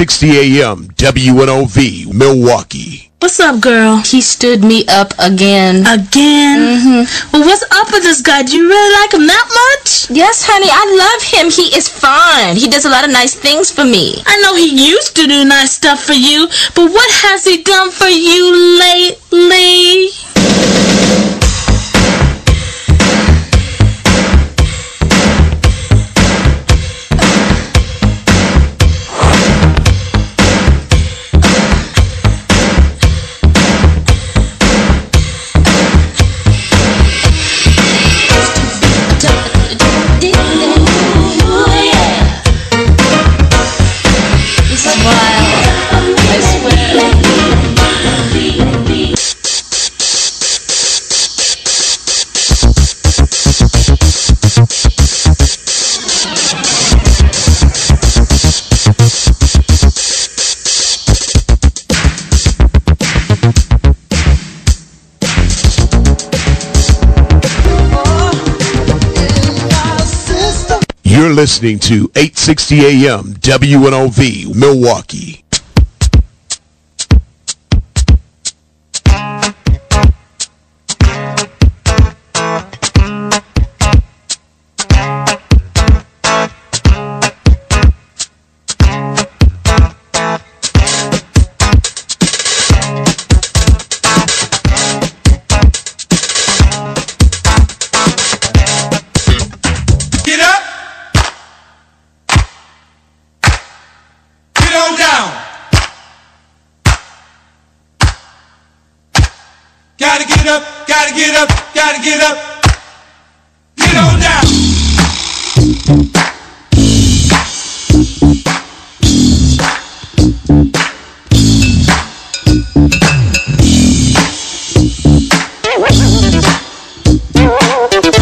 860 AM WNOV Milwaukee. What's up, girl? He stood me up again. Again? Mm-hmm. Well, what's up with this guy? Do you really like him that much? Yes, honey, I love him. He is fine. He does a lot of nice things for me. I know he used to do nice stuff for you, but what has he done for you lately? Listening to 860 AM WNOV Milwaukee. Up, gotta get up, gotta get up. Get on down.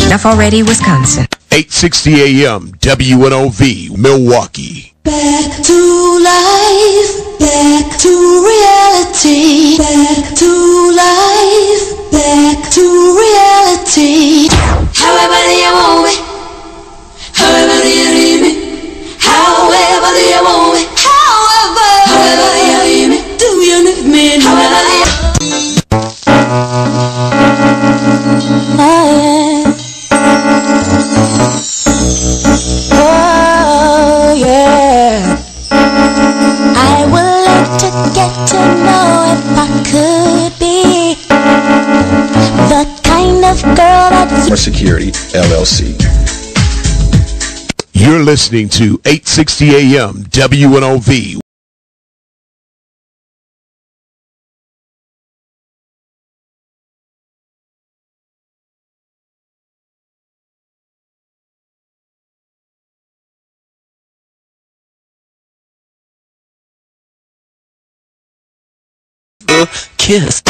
Enough already, Wisconsin. 860 AM WNOV Milwaukee. Back to life, back to reality, back to life, girl that for Security, LLC. You're listening to 860 AM WNOV. kiss.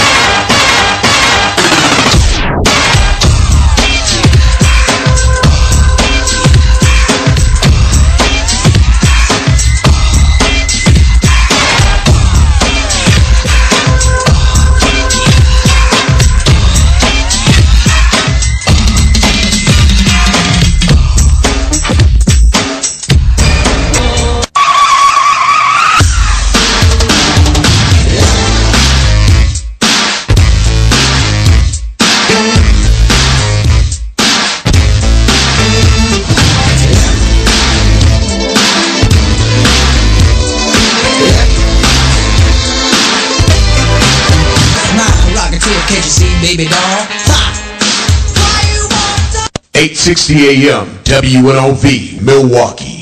Smile, can't you see, baby doll? Ha! 860 AM WNOV Milwaukee.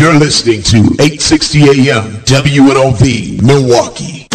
You're listening to 860 AM WNOV Milwaukee.